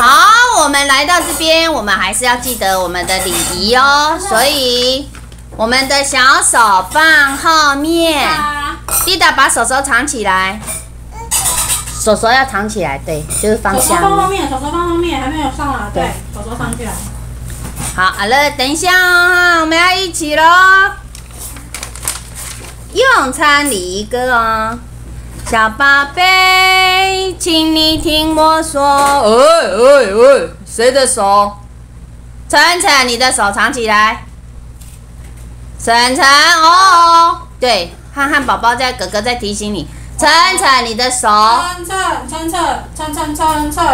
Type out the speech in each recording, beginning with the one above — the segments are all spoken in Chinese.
好。我们来到这边，我们还是要记得我们的礼仪哦。所以，我们的小手放后面，滴答把手手藏起来，手手要藏起来，对，就是放手手下面。放后面，手手放后面，还没有上来，对，手手上去了。好，好了，等一下哦，我们要一起喽。用餐礼仪歌哦，小宝贝，请你听我说。喂喂喂，谁的手？晨晨，你的手藏起来。晨晨，哦，对，憨憨宝宝在，哥哥在提醒你。晨晨，你的手。晨晨，晨晨，晨晨，晨晨。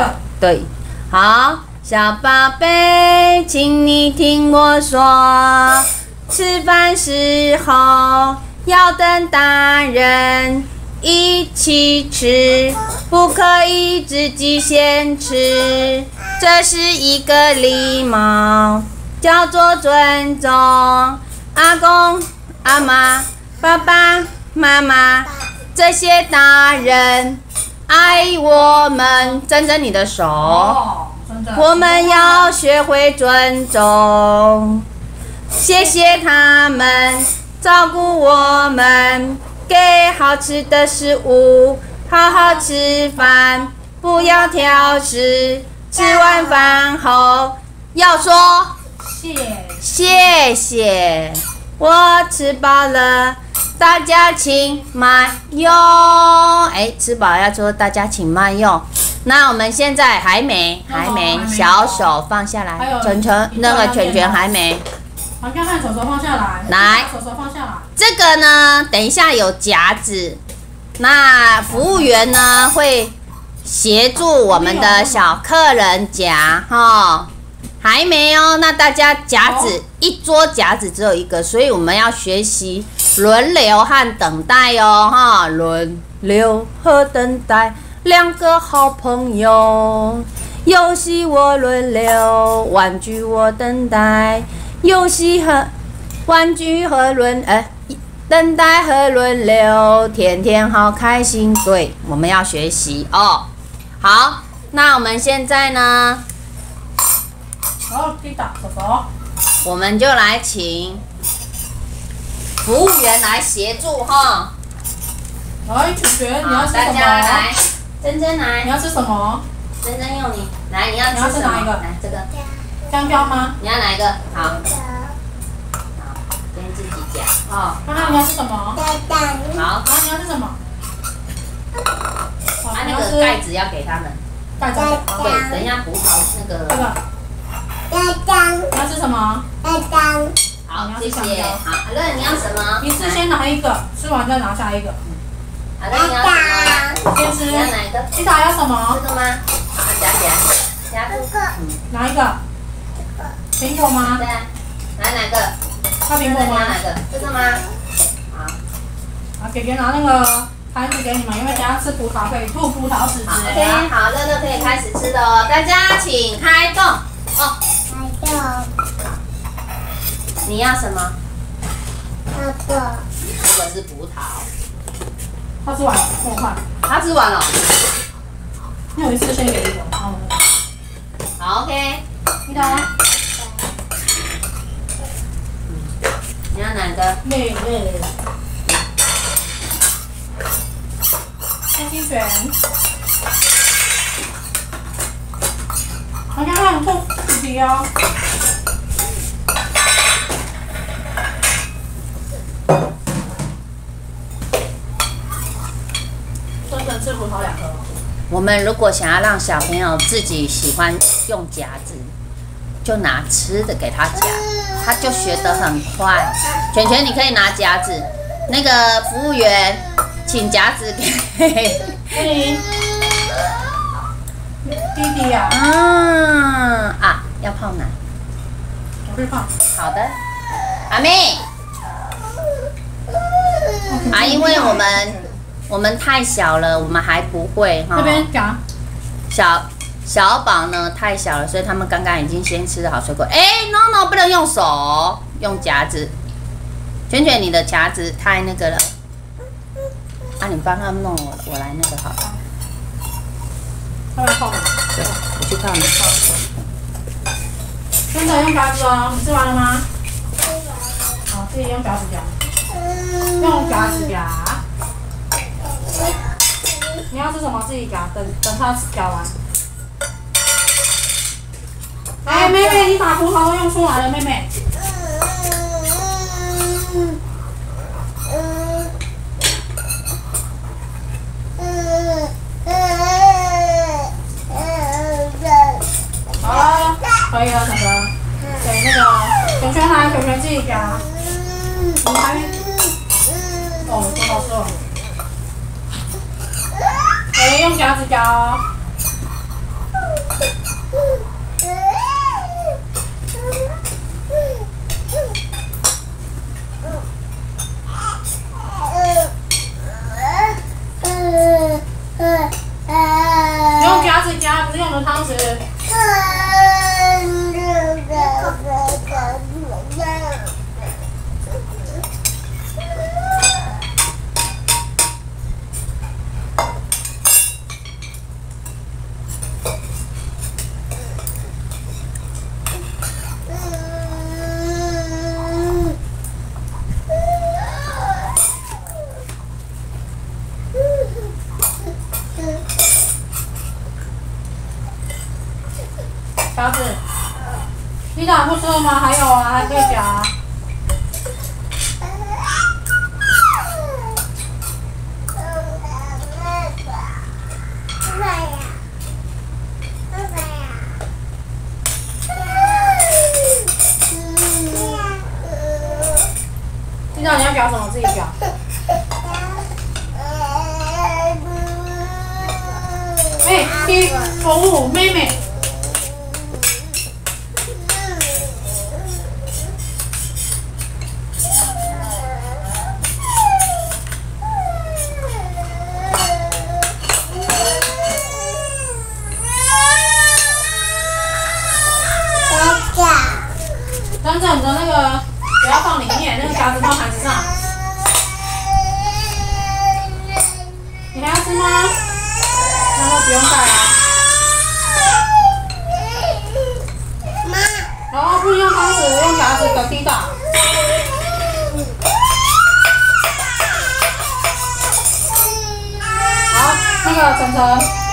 对，好，小宝贝，请你听我说，吃饭时候要等大人。一起吃，不可以自己先吃，这是一个礼貌，叫做尊重。阿公、阿妈、爸爸妈妈这些大人。爱我们，伸伸你的手。哦，的。我们要学会尊重，谢谢他们照顾我们，给好吃的食物，好好吃饭，不要挑食。吃完饭后要说谢。谢谢，我吃饱了。大家请慢用，哎，吃饱要说大家请慢用。那我们现在还没，还没，小手放下来，晨晨那个拳拳还没。好，看看手手放下来。来，手手放下来。这个呢，等一下有夹子，那服务员呢会协助我们的小客人夹哈。还没哦，那大家夹子一桌夹子只有一个，所以我们要学习轮流和等待哦，哈，轮流和等待两个好朋友。游戏我轮流，玩具我等待，游戏和玩具和轮呃等待和轮流，天天好开心。对，我们要学习哦。好，那我们现在呢？好，滴答，手手。我们就来请服务员来协助哈。来，主角，你要吃什么？大家来，珍珍来。你要吃什么？珍珍用你来，你要吃什么？吃哪一个？来这个。香蕉吗？你要哪一个？好。好，先自己夹哦。看看你要吃什么？好。好，你要吃什么？啊，那个盖子要给他们。盖子。对，等一下葡萄那个。这个。你要吃什么？好，谢谢。好，阿乐，你要什么？你是先拿一个，吃完再拿下一个。好的，你要什么？先吃。你要哪一个？吉塔要什么？这个吗？好，夹起来。夹这个。嗯。拿一个？苹果吗？对。来哪个？要苹果吗？哪个？这个吗？好。啊，姐姐拿那个盘子给你们，因为等下吃葡萄可以吐葡萄籽之类的。OK，好，乐乐可以开始吃的哦。大家请开动哦。开动你要什么？这个是葡萄。他吃完了，这么快？他吃完了。那我一次先给一个。好，OK。你等。你要哪个？妹妹。开心卷。好，看看吐皮皮哦。吃葡萄两颗。我们如果想要让小朋友自己喜欢用夹子，就拿吃的给他夹，他就学得很快。卷卷，你可以拿夹子。那个服务员，请夹子给。你。弟弟呀。嗯啊，要泡奶。我会泡。好的，阿妹。啊，因为我们。我们太小了，我们还不会哈。这边讲。小小宝呢太小了，所以他们刚刚已经先吃好水果。哎，no no，不能用手，用夹子。卷卷，你的夹子太那个了。啊，你帮他们弄，我我来那个好了。他会泡吗？对。上了。真的用夹子哦，你吃完了吗？好，自己用夹子夹，用夹子夹。你要吃什么自己夹，等等他夹完。把葡萄都用出来了，妹妹。嗯嗯嗯嗯好了，可以了，小哥。给那个熊圈来，熊圈自己夹。你还没？哦，真好吃哦。可以用夹子夹哦。用夹子夹，不是用的汤匙。夹子，你俩不吃了吗？还有啊，还可以讲、啊。你俩你要表什么？自己表。哎，第哦，妹妹。三三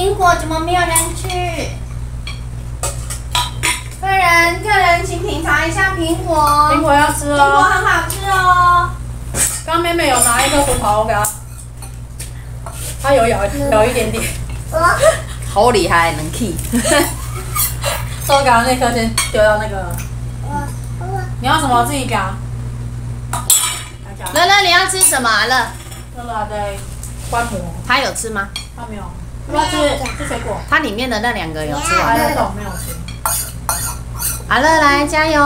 苹果，怎么没有人吃？客人，客人，请品尝一下苹果。苹果要吃哦苹果哦。很好吃哦。刚刚妹妹有拿一颗葡萄，我给她，她有咬咬一点点，好厉害，能 key。所以我给她那颗先丢到那个。你要什么自己给她。来给她乐乐，你要吃什么啊？乐，乐在观摩，他有吃吗？她没有。要吃吃水果？它里面的那两个有吃还完。在动，没有吃。好乐，来加油！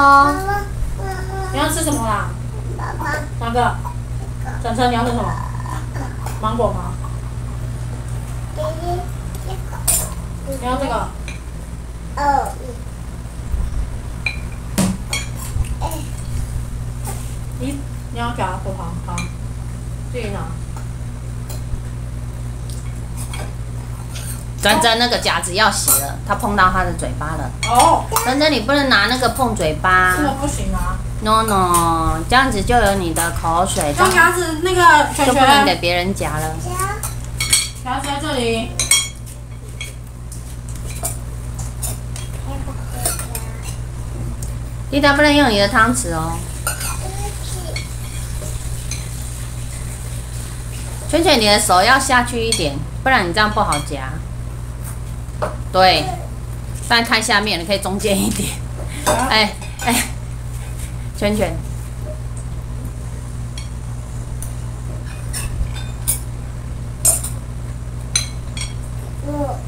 你要吃什么啦？哪个？晨晨，你要吃什么？芒果吗？你要这个？哦，你要给他葡萄，好，自己拿。珍珍那个夹子要洗了，它碰到它的嘴巴了。哦，珍珍，你不能拿那个碰嘴巴这个不行啊！，no no，这样子就有你的口水，这样用牙齿那个圈就不能给，别人夹了。牙齿在这里。丽达不能用你的汤匙哦。圈圈，你的手要下去一点，不然你这样不好夹。对，但看下面，你可以中间一点。哎哎，圈圈，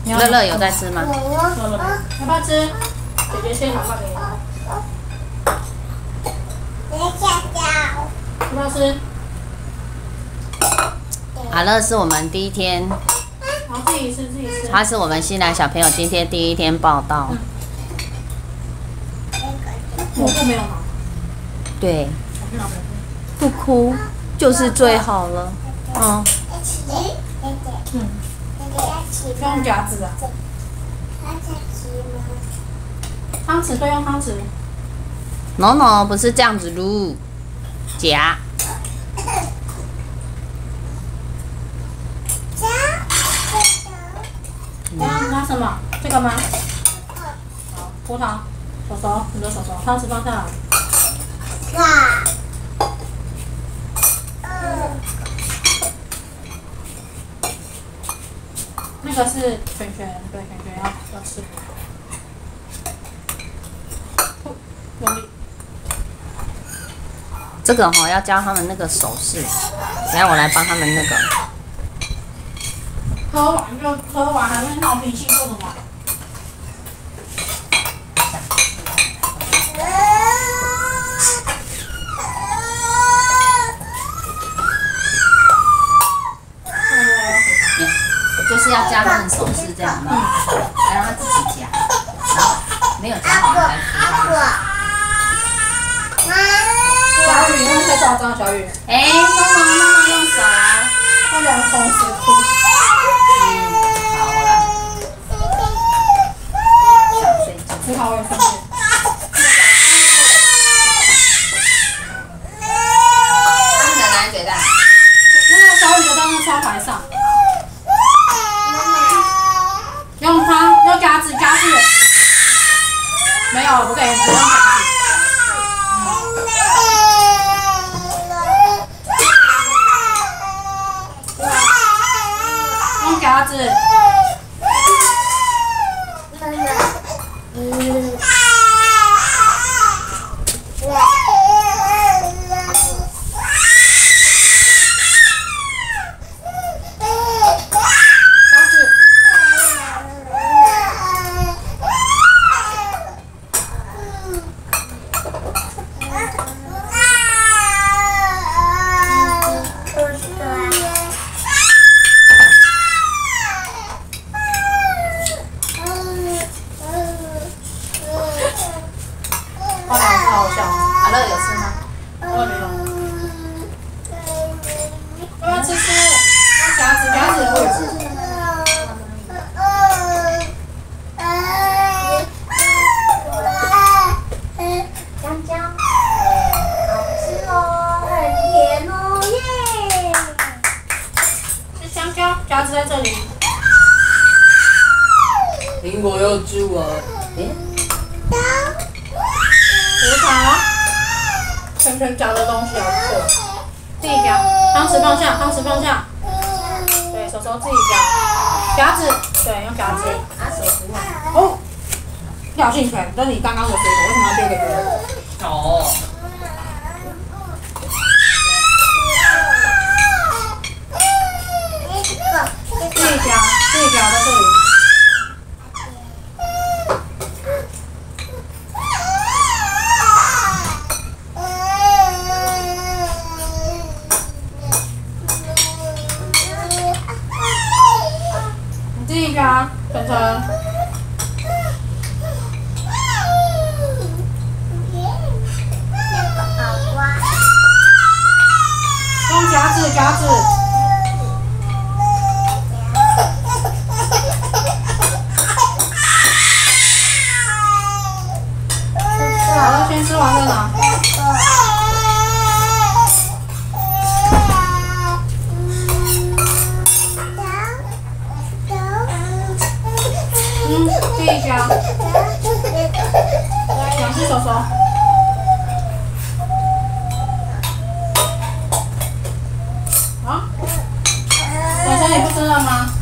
乐乐有在吃吗？乐乐，要不要吃？姐姐先拿过来给你。要不要吃？阿乐是我们第一天，然后自己吃，自己吃。他是我们新来小朋友今天第一天报道。我布没有拿，对。不哭就是最好了。嗯，嗯，要用夹子啊，汤匙对，用汤匙。no no，不是这样子撸，夹。拿拿什么？这个吗？好，葡萄，手手，你的手手，汤匙放下来。那个是圈圈，对，圈圈要要吃。用力，这个哈、要教他们那个手势，等下我来帮他们那个。喝完就喝完，还会闹脾气做什么？是要加他很手势这样吗？还让他自己夹，然后没有夹好才小雨，那太夸张，小雨，哎，妈妈，妈妈用手啊。他两同时哭。嗯，好了，想睡觉。葡萄我也放进。他们的奶嘴蛋，那个小雨的在那窗台上，用它用夹子夹子，没有不可以不用夹子。用夹子，夹子，苹果要猪啊！诶，葡萄，圈圈夹的东西好破，自己夹，汤匙放下，汤匙放下，对手手自己夹，夹子，对，用夹子。拿手扶稳。哦，跳进拳，这是你刚刚的水果，为什么要丢给别人？哦。这一条，这一条在这里。你自己用夹子，夹子。了吗？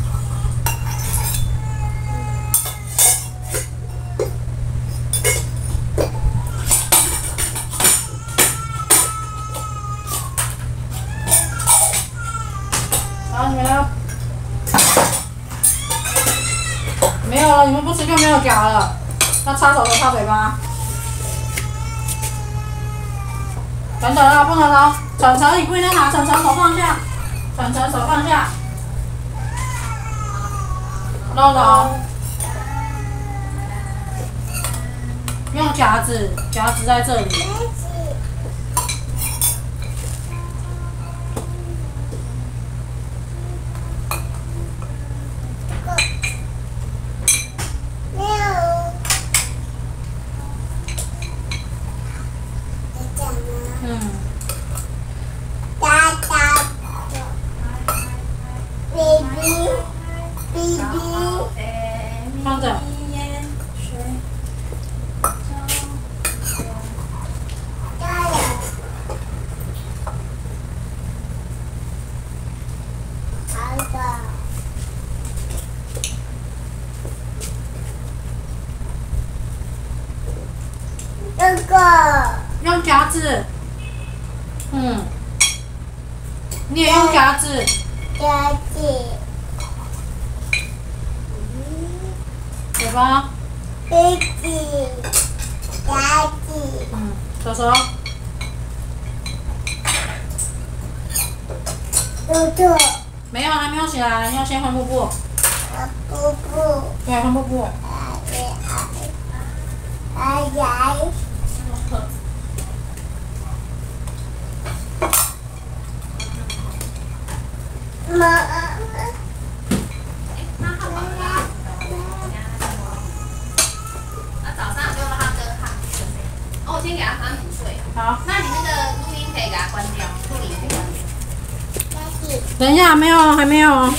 漏了。用夹子，夹子在这里。嗯，放着。这个用夹子。嗯，你也用夹子。夹子，嘴巴。飞机，夹子，嗯，手手。嘟嘟，没有，还没有起来，要先换布布。布布，对，换布布。哎呀，早上就让他跟他。哦，我先给他喝午睡。好，那你那个录音可以给他关掉，录音可以关掉。等一下，还没有，还没有。